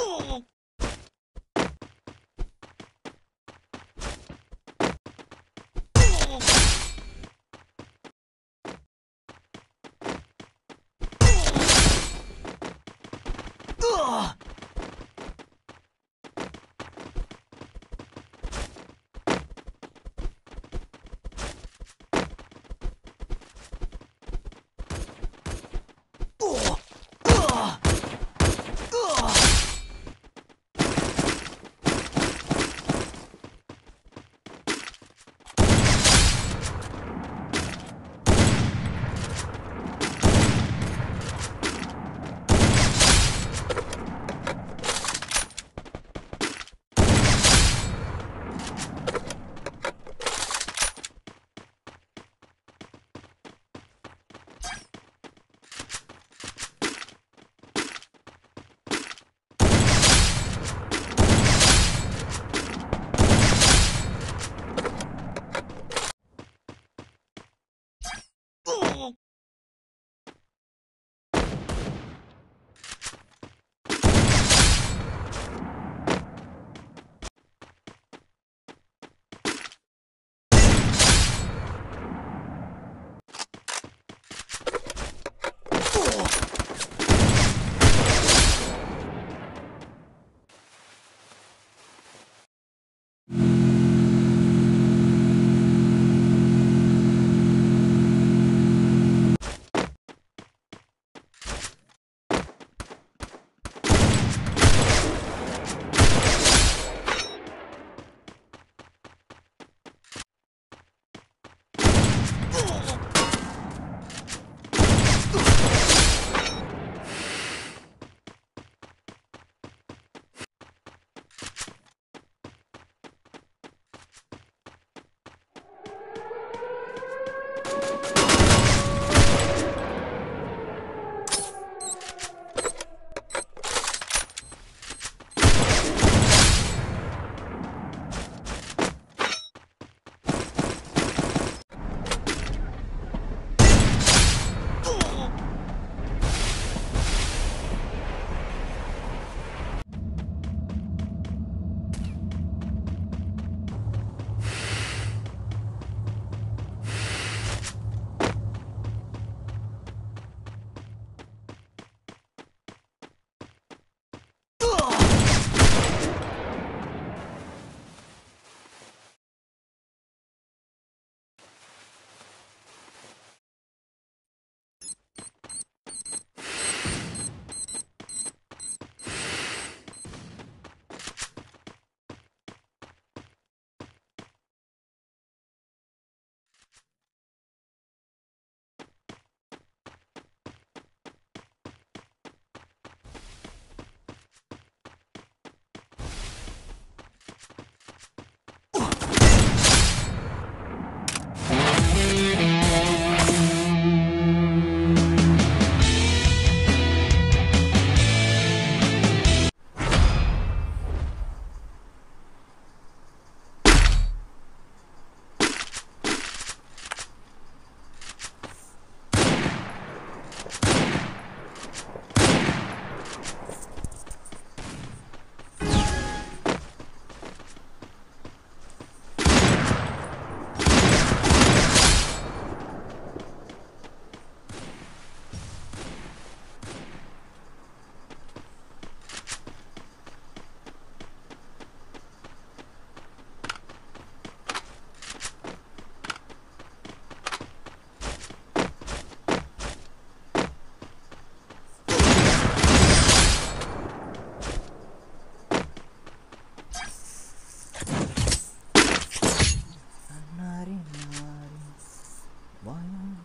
Ugh!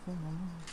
嗯。